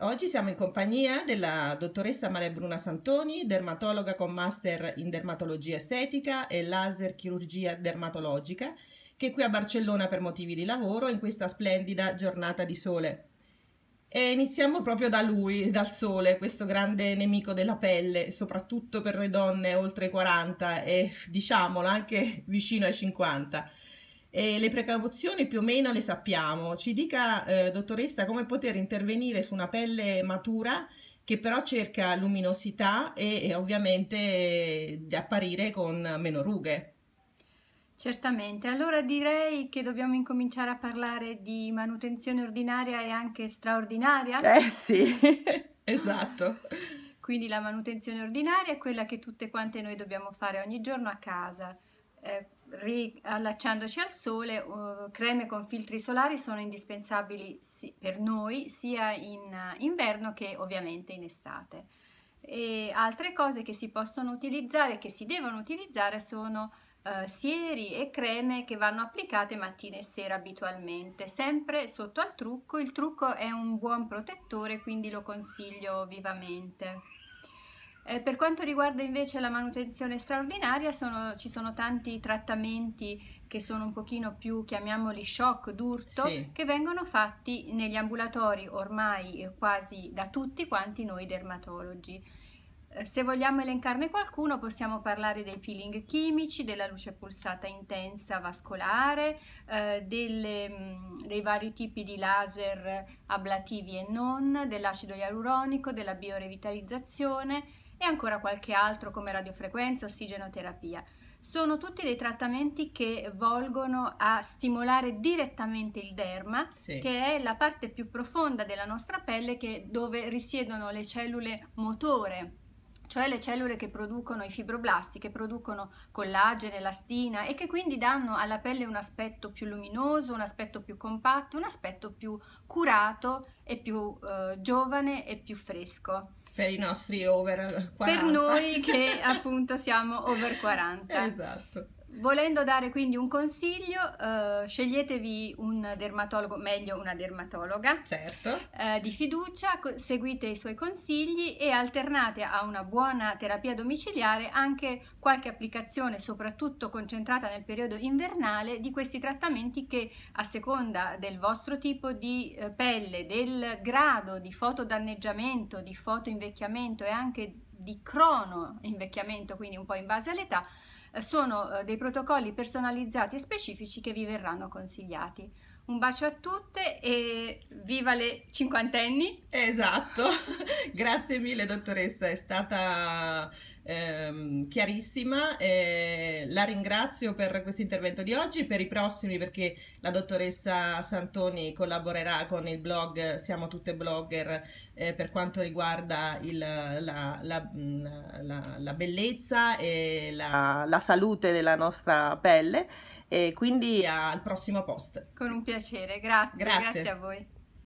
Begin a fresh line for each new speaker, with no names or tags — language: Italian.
Oggi siamo in compagnia della dottoressa Maria Bruna Santoni, dermatologa con master in dermatologia estetica e laser chirurgia dermatologica, che è qui a Barcellona per motivi di lavoro in questa splendida giornata di sole. E iniziamo proprio da lui, dal sole, questo grande nemico della pelle, soprattutto per noi donne oltre 40 e diciamolo anche vicino ai 50. E le precauzioni più o meno le sappiamo. Ci dica, eh, dottoressa, come poter intervenire su una pelle matura che però cerca luminosità e, e ovviamente eh, apparire con meno rughe.
Certamente, allora direi che dobbiamo incominciare a parlare di manutenzione ordinaria e anche straordinaria.
Eh sì, esatto.
Quindi la manutenzione ordinaria è quella che tutte quante noi dobbiamo fare ogni giorno a casa. Eh, riallacciandoci al sole, uh, creme con filtri solari sono indispensabili sì, per noi sia in uh, inverno che ovviamente in estate. E altre cose che si possono utilizzare, che si devono utilizzare, sono uh, sieri e creme che vanno applicate mattina e sera abitualmente, sempre sotto al trucco. Il trucco è un buon protettore, quindi lo consiglio vivamente. Eh, per quanto riguarda invece la manutenzione straordinaria, sono, ci sono tanti trattamenti che sono un pochino più, chiamiamoli shock d'urto, sì. che vengono fatti negli ambulatori ormai quasi da tutti quanti noi dermatologi. Eh, se vogliamo elencarne qualcuno possiamo parlare dei peeling chimici, della luce pulsata intensa vascolare, eh, delle, mh, dei vari tipi di laser ablativi e non, dell'acido ialuronico, della biorevitalizzazione, e ancora qualche altro come radiofrequenza, ossigenoterapia. Sono tutti dei trattamenti che volgono a stimolare direttamente il derma, sì. che è la parte più profonda della nostra pelle che, dove risiedono le cellule motore cioè le cellule che producono i fibroblasti, che producono collagene, elastina e che quindi danno alla pelle un aspetto più luminoso, un aspetto più compatto, un aspetto più curato e più eh, giovane e più fresco
per i nostri over 40.
Per noi che appunto siamo over 40.
Esatto.
Volendo dare quindi un consiglio, eh, sceglietevi un dermatologo, meglio una dermatologa
certo.
eh, di fiducia, seguite i suoi consigli e alternate a una buona terapia domiciliare anche qualche applicazione, soprattutto concentrata nel periodo invernale, di questi trattamenti che a seconda del vostro tipo di eh, pelle, del grado di fotodanneggiamento, di fotoinvecchiamento e anche di crono invecchiamento, quindi un po' in base all'età, eh, sono eh, dei protocolli personalizzati e specifici che vi verranno consigliati. Un bacio a tutte e viva le cinquantenni!
Esatto, grazie mille dottoressa, è stata ehm, chiarissima. Eh, la ringrazio per questo intervento di oggi, per i prossimi perché la dottoressa Santoni collaborerà con il blog Siamo tutte blogger eh, per quanto riguarda il, la, la, la, la, bellezza e la salute della nostra pelle. E quindi al prossimo post.
Con un piacere, grazie, grazie, grazie a voi.